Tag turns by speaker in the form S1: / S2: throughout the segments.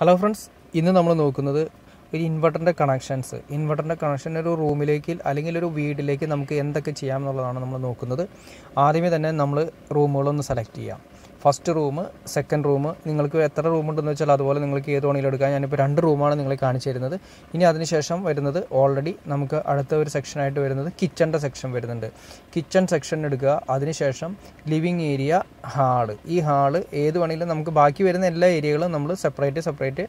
S1: Hello friends ഇന്ന് നമ്മൾ നോക്കുന്നത് ഒരു ഇൻവെർട്ടറിന്റെ കണക്ഷൻസ് ഇൻവെർട്ടറിന്റെ കണക്ഷൻ ഒരു റൂമിലേക്ക് അല്ലെങ്കിൽ ഒരു വീട്ടിലേക്ക് നമുക്ക് എന്തൊക്കെ ചെയ്യാം എന്നുള്ളതാണ് നമ്മൾ നോക്കുന്നത്. ആദ്യമേ തന്നെ നമ്മൾ റൂമുകളൊന്ന് സെലക്ട് ചെയ്യാം. ഫസ്റ്റ് റൂം സെക്കൻഡ് റൂം നിങ്ങൾക്ക് എത്ര റൂം ഉണ്ടെന്ന് വെച്ചാൽ അതുപോലെ നിങ്ങൾക്ക് ഏത് വേണമെങ്കിലും എടുക്കാം. ഞാനിപ്പോൾ രണ്ട് റൂമാണ് നിങ്ങളെ കാണിച്ചു തരുന്നത്. ഇനി അതിനുശേഷം വരുന്നത് ഓൾറെഡി നമുക്ക് അടുത്ത ഒരു സെക്ഷനായിട്ട് വരുന്നത് കിച്ചന്റെ സെക്ഷൻ വരുന്നുണ്ട്. കിച്ചൺ സെക്ഷൻ എടുക്കുക. അതിനുശേഷം ലിവിങ് ഏരിയ ഹാൾ ഈ ഹാൾ ഏത് വേണമെങ്കിലും നമുക്ക് ബാക്കി വരുന്ന എല്ലാ ഏരിയകളും നമ്മൾ സെപ്പറേറ്റ് സെപ്പറേറ്റ്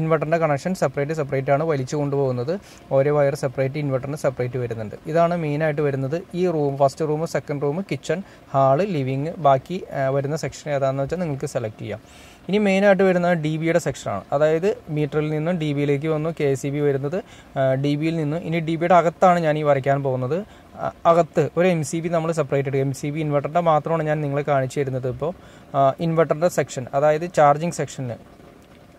S1: ഇൻവെർട്ടറിന്റെ കണക്ഷൻ സെപ്പറേറ്റ് സെപ്പറേറ്റ് ആണ് വലിച്ചു കൊണ്ടുപോകുന്നത്. ഓരോ വയർ സെപ്പറേറ്റ് ഇൻവെർട്ടറിന് സെപ്പറേറ്റ് വരുന്നുണ്ട്. ഇതാണ് മെയിനായിട്ട് വരുന്നത് ഈ room first room second room kitchen hall living ബാക്കി വരുന്ന സെക്ഷൻ ഏതാണെന്ന് വെച്ചാൽ നിങ്ങൾക്ക് സെലക്ട് ചെയ്യാം. ഇനി മെയിനായിട്ട് വരുന്നത് ഡി ബിയുടെ സെക്ഷനാണ് അതായത് മീറ്ററിൽ നിന്നും ഡി ബിയിലേക്ക് വന്നു കെ സി ബി വരുന്നത് ഡി ബിയിൽ നിന്നും. ഇനി ഡി ബിയുടെ അകത്താണ് ഞാൻ ഈ വരയ്ക്കാൻ പോകുന്നത്. അകത്ത് ഒരു എം സി ബി നമ്മൾ സെപ്പറേറ്റ് എടുക്കും എം സി ബി ഇൻവെർട്ടറിന്റെ മാത്രമാണ് ഞാൻ നിങ്ങളെ കാണിച്ചു തരുന്നത് ഇപ്പോൾ. ഇൻവെർട്ടറിന്റെ സെക്ഷൻ അതായത് ചാർജിങ് സെക്ഷന്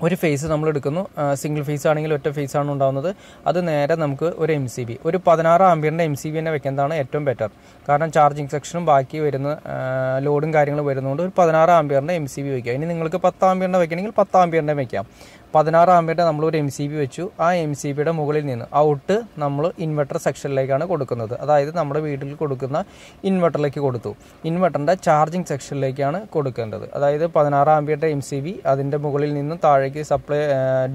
S1: ഒരു ഫേസ് നമ്മൾ എടുക്കുന്നു. സിംഗിൾ ഫേസ് ആണെങ്കിൽ ഒറ്റ ഫേസ് ആണ് ഉണ്ടാകുന്നത് അത് നേരെ നമുക്ക് ഒരു എം സി ബി ഒരു പതിനാറ് ആംബിയറിന്റെ എം സി ബി തന്നെ വെക്കുന്നതാണ് ഏറ്റവും ബെറ്റർ കാരണം ചാർജിങ് സെക്ഷനും ബാക്കി വരുന്ന ലോഡും കാര്യങ്ങളും വരുന്നതുകൊണ്ട് ഒരു പതിനാറ് ആംബിയറിന്റെ എം സി ബി വയ്ക്കുക ഇനി നിങ്ങൾക്ക് പത്ത് ആംബിയറിന്റെ വെക്കണമെങ്കിൽ പത്ത് ആംബിയറിന്റെ വെക്കാം. പതിനാറ് ആംബിയറിന്റെ നമ്മൾ ഒരു എം സി ബി വെച്ചു. ആ എം സി ബിയുടെ മുകളിൽ നിന്ന് ഔട്ട് നമ്മൾ ഇൻവെർട്ടർ സെക്ഷനിലേക്കാണ് കൊടുക്കുന്നത്. അതായത് നമ്മുടെ വീട്ടിൽ കൊടുക്കുന്ന ഇൻവെർട്ടറിലേക്ക് കൊടുത്തു. ഇൻവെർട്ടറിന്റെ ചാർജിങ് സെക്ഷനിലേക്കാണ് കൊടുക്കേണ്ടത്. അതായത് പതിനാറ് ആംബിയറിന്റെ എം സി ബി അതിന്റെ മുകളിൽ നിന്നും താഴേക്ക് സപ്ലൈ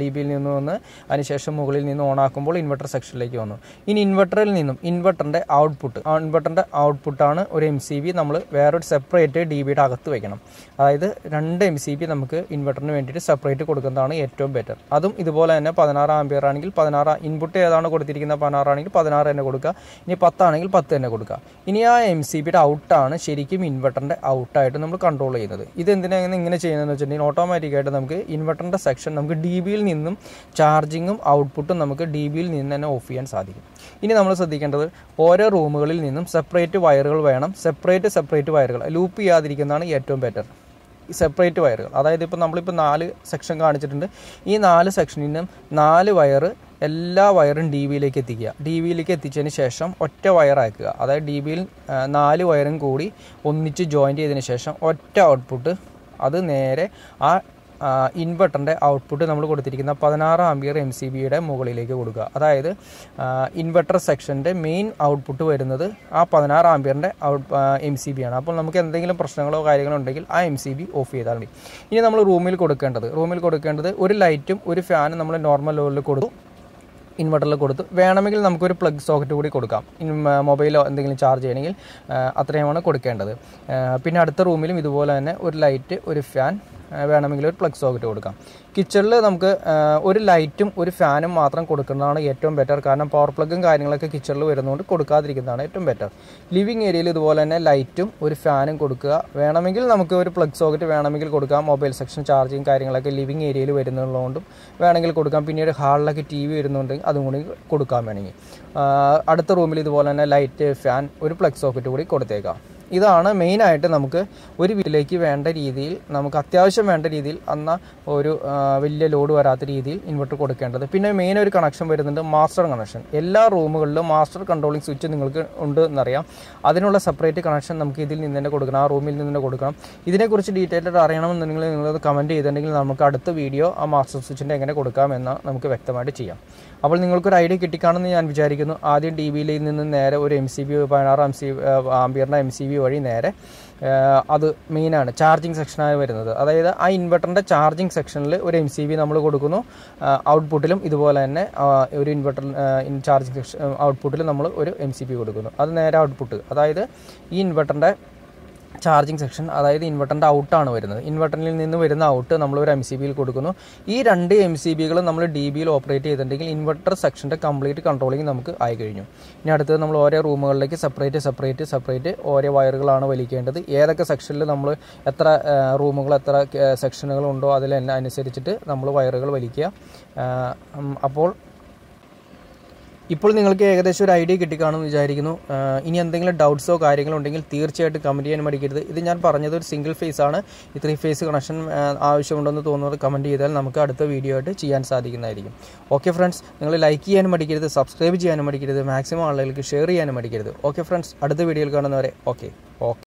S1: ഡി ബിയിൽ നിന്ന് വന്ന് അതിനുശേഷം മുകളിൽ നിന്ന് ഓൺ ആക്കുമ്പോൾ ഇൻവെർട്ടർ സെക്ഷനിലേക്ക് വന്നു. ഇനി ഇൻവെർട്ടറിൽ നിന്നും ഇൻവെർട്ടറിന്റെ ഔട്ട്പുട്ട് ഇൻവെർട്ടറിന്റെ ഔട്ട്പുട്ടാണ് ഒരു എം സി ബി നമ്മൾ വേറൊരു സെപ്പറേറ്റ് ഡി ബിയുടെ അകത്ത് വയ്ക്കണം അതായത് രണ്ട് എം സി ബി നമുക്ക് ഇൻവെർട്ടറിന് വേണ്ടിയിട്ട് സെപ്പറേറ്റ് കൊടുക്കുന്നതാണ് ഏറ്റവും ബെറ്റർ അതും ഇതുപോലെ തന്നെ പതിനാറ് ആംബിയർ ആണെങ്കിൽ പതിനാറ് ഇൻപുട്ട് ഏതാണ് കൊടുത്തിരിക്കുന്നത് പതിനാറാണെങ്കിൽ പതിനാറ് തന്നെ കൊടുക്കുക. ഇനി പത്താണെങ്കിൽ പത്ത് തന്നെ കൊടുക്കുക. ഇനി ആ എം സി ബിയുടെ ഔട്ടാണ് ശരിക്കും ഇൻവെർട്ടറിന്റെ ഔട്ടായിട്ട് നമ്മൾ കൺട്രോൾ ചെയ്യുന്നത്. ഇത് എന്തിനാണ് ഇങ്ങനെ ചെയ്യുന്നതെന്ന് വെച്ചിട്ടുണ്ടെങ്കിൽ ഓട്ടോമാറ്റിക്കായിട്ട് നമുക്ക് ഇൻവെർട്ടറിന്റെ സെക്ഷൻ നമുക്ക് ഡി ബിയിൽ നിന്നും ചാർജിങ്ങും ഔട്ട്പുട്ടും നമുക്ക് ഡി ബിയിൽ നിന്ന് തന്നെ ഓഫ് ചെയ്യാൻ സാധിക്കും. ഇനി നമ്മൾ ശ്രദ്ധിക്കേണ്ടത് ഓരോ റൂമുകളിൽ നിന്നും സെപ്പറേറ്റ് വയറുകൾ വേണം. സെപ്പറേറ്റ് സെപ്പറേറ്റ് വയറുകൾ ലൂപ്പ് ചെയ്യാതിരിക്കുന്നതാണ് ഏറ്റവും ബെറ്റർ സെപ്പറേറ്റ് വയറുകൾ അതായത് ഇപ്പോൾ നമ്മളിപ്പോൾ നാല് സെക്ഷൻ കാണിച്ചിട്ടുണ്ട്. ഈ നാല് സെക്ഷനിൽ നിന്നും നാല് വയർ എല്ലാ വയറും ഡി ബിയിലേക്ക് എത്തിക്കുക. ഡി ബിയിലേക്ക് എത്തിച്ചതിന് ശേഷം ഒറ്റ വയറാക്കുക അതായത് ഡി ബിയിൽ നാല് വയറും കൂടി ഒന്നിച്ച് ജോയിന്റ് ചെയ്തതിന് ശേഷം ഒറ്റ ഔട്ട്പുട്ട് അത് നേരെ ആ ഇൻവെർട്ടറിന്റെ ഔട്ട്പുട്ട് നമ്മൾ കൊടുത്തിരിക്കുന്ന പതിനാറ് ആംബിയർ എം സി ബിയുടെ മുകളിലേക്ക് കൊടുക്കുക. അതായത് ഇൻവെർട്ടർ സെക്ഷന്റെ മെയിൻ ഔട്ട്പുട്ട് വരുന്നത് ആ പതിനാറ് ആംബിയറിന്റെ ഔട്ട് എം സി ബി ആണ്. അപ്പോൾ നമുക്ക് എന്തെങ്കിലും പ്രശ്നങ്ങളോ കാര്യങ്ങളോ ഉണ്ടെങ്കിൽ ആ എം സി ബി ഓഫ് ചെയ്താൽ മതി. ഇനി നമ്മൾ റൂമിൽ കൊടുക്കേണ്ടത്. റൂമിൽ കൊടുക്കേണ്ടത് ഒരു ലൈറ്റും ഒരു ഫാനും നമ്മൾ നോർമൽ ലെവലിൽ കൊടുക്കും ഇൻവെർട്ടറിൽ കൊടുത്തു. വേണമെങ്കിൽ നമുക്കൊരു പ്ലഗ് സോക്കറ്റ് കൂടി കൊടുക്കാം. മൊബൈലോ എന്തെങ്കിലും ചാർജ് ചെയ്യണമെങ്കിൽ അത്രയുമാണ് കൊടുക്കേണ്ടത്. പിന്നെ അടുത്ത റൂമിലും ഇതുപോലെ തന്നെ ഒരു ലൈറ്റ് ഒരു ഫാൻ വേണമെങ്കിൽ ഒരു പ്ലഗ് സോക്കറ്റ് കൊടുക്കാം. കിച്ചണിൽ നമുക്ക് ഒരു ലൈറ്റും ഒരു ഫാനും മാത്രം കൊടുക്കുന്നതാണ് ഏറ്റവും ബെറ്റർ കാരണം പവർ പ്ലഗും കാര്യങ്ങളൊക്കെ കിച്ചണിൽ വരുന്നതുകൊണ്ട് കൊടുക്കാതിരിക്കുന്നതാണ് ഏറ്റവും ബെറ്റർ ലിവിങ് ഏരിയയിൽ ഇതുപോലെ തന്നെ ലൈറ്റും ഒരു ഫാനും കൊടുക്കുക. വേണമെങ്കിൽ നമുക്ക് ഒരു പ്ലഗ് സോക്കറ്റ് വേണമെങ്കിൽ കൊടുക്കാം. മൊബൈൽ സെക്ഷൻ ചാർജിങ് കാര്യങ്ങളൊക്കെ ലിവിങ് ഏരിയയിൽ വരുന്നതുകൊണ്ടും വേണമെങ്കിൽ കൊടുക്കാം. പിന്നീട് ഹാളിലൊക്കെ ടി വി വരുന്നുണ്ടെങ്കിൽ അതും കൂടി കൊടുക്കാൻ വേണമെങ്കിൽ. അടുത്ത റൂമിൽ ഇതുപോലെ തന്നെ ലൈറ്റ് ഫാൻ ഒരു പ്ലഗ് സോക്കറ്റ് കൂടി കൊടുത്തേക്കാം. ഇതാണ് മെയിനായിട്ട് നമുക്ക് ഒരു വീട്ടിലേക്ക് വേണ്ട രീതിയിൽ നമുക്ക് അത്യാവശ്യം വേണ്ട രീതിയിൽ അന്ന ഒരു വലിയ ലോഡ് വരാത്ത രീതിയിൽ ഇൻവെർട്ടർ കൊടുക്കേണ്ടത്. പിന്നെ മെയിൻ ഒരു കണക്ഷൻ വരുന്നുണ്ട് മാസ്റ്റർ കണക്ഷൻ എല്ലാ റൂമുകളിലും മാസ്റ്റർ കൺട്രോളിംഗ് സ്വിച്ച് നിങ്ങൾക്ക് ഉണ്ട് എന്നറിയാം അതിനുള്ള സെപ്പറേറ്റ് കണക്ഷൻ നമുക്ക് ഇതിൽ നിന്ന് തന്നെ കൊടുക്കണം ആ റൂമിൽ നിന്ന് തന്നെ കൊടുക്കണം. ഇതിനെക്കുറിച്ച് ഡീറ്റെയിൽഡ് അറിയണമെന്നുണ്ടെങ്കിൽ നിങ്ങളത് കമന്റ് ചെയ്തിട്ടുണ്ടെങ്കിൽ നമുക്ക് അടുത്ത വീഡിയോ ആ മാസ്റ്റർ സ്വിച്ചിന്റെ എങ്ങനെ കൊടുക്കാം കൊടുക്കാമെന്ന് നമുക്ക് വ്യക്തമായിട്ട് ചെയ്യാം. അപ്പോൾ നിങ്ങൾക്കൊരു ഐഡിയ കിട്ടിക്കാണെന്ന് ഞാൻ വിചാരിക്കുന്നു. ആദ്യം ഡി ബിയിൽ നിന്ന് നേരെ ഒരു എം സി ബി പതിനാറ് എം സി ആംബിയറിന്റെ എം സി ബി വഴി നേരെ അത് മെയിനാണ് ചാർജിങ് സെക്ഷനാണ് വരുന്നത്. അതായത് ആ ഇൻവെർട്ടറിന്റെ ചാർജിങ് സെക്ഷനിൽ ഒരു എം സി ബി നമ്മൾ കൊടുക്കുന്നു. ഔട്ട്പുട്ടിലും ഇതുപോലെ തന്നെ ഒരു ഇൻവെർട്ടർ ചാർജിങ് സെക്ഷൻ ഔട്ട്പുട്ടിൽ നമ്മൾ ഒരു എം സി ബി കൊടുക്കുന്നു. അത് നേരെ ഔട്ട്പുട്ട് അതായത് ഈ ഇൻവെർട്ടറിന്റെ ചാർജിങ് സെക്ഷൻ അതായത് ഇൻവെർട്ടറിന്റെ ഔട്ടാണ് വരുന്നത്. ഇൻവെർട്ടറിൽ നിന്ന് വരുന്ന ഔട്ട് നമ്മൾ ഒരു എം സി ബിയിൽ കൊടുക്കുന്നു. ഈ രണ്ട് എം സി ബികൾ നമ്മൾ ഡി ബിയിൽ ഓപ്പറേറ്റ് ചെയ്തിട്ടുണ്ടെങ്കിൽ ഇൻവെർട്ടർ സെക്ഷന്റെ കംപ്ലീറ്റ് കൺട്രോളിങ് നമുക്ക് ആയി കഴിഞ്ഞു. ഇനി അടുത്തത് നമ്മൾ ഓരോ റൂമുകളിലേക്ക് സെപ്പറേറ്റ് സെപ്പറേറ്റ് സെപ്പറേറ്റ് ഓരോ വയറുകളാണ് വലിക്കേണ്ടത്. ഏതൊക്കെ സെക്ഷനിൽ നമ്മൾ എത്ര റൂമുകൾ എത്ര സെക്ഷനുകളുണ്ടോ അനുസരിച്ചിട്ട് നമ്മൾ വയറുകൾ വലിക്കുക. അപ്പോൾ ഇപ്പോൾ നിങ്ങൾക്ക് ഏകദേശം ഒരു ഐഡിയ കിട്ടിക്കാണെന്ന് വിചാരിക്കുന്നു. ഇനി എന്തെങ്കിലും ഡൗട്ട്സോ കാര്യങ്ങളോ ഉണ്ടെങ്കിൽ തീർച്ചയായിട്ടും കമന്റ് ചെയ്യാൻ മടിക്കരുത്. ഇത് ഞാൻ പറഞ്ഞത് ഒരു സിംഗിൾ ഫേസ് ആണ്. ഈ ത്രീ ഫേസ് കണക്ഷൻ ആവശ്യമുണ്ടെന്ന് തോന്നുന്നത് കമന്റ് ചെയ്താൽ നമുക്ക് അടുത്ത വീഡിയോ ആയിട്ട് ചെയ്യാൻ സാധിക്കുന്നതായിരിക്കും. ഓക്കെ ഫ്രണ്ട്സ് നിങ്ങൾ ലൈക്ക് ചെയ്യാനും മടിക്കരുത് സബ്സ്ക്രൈബ് ചെയ്യാനും മടിക്കരുത് മാക്സിമം ആളുകൾക്ക് ഷെയർ ചെയ്യാനും മടിക്കരുത്. ഓക്കെ ഫ്രണ്ട്സ് അടുത്ത വീഡിയോയിൽ കാണുന്നവരെ ഓക്കെ ഓക്കെ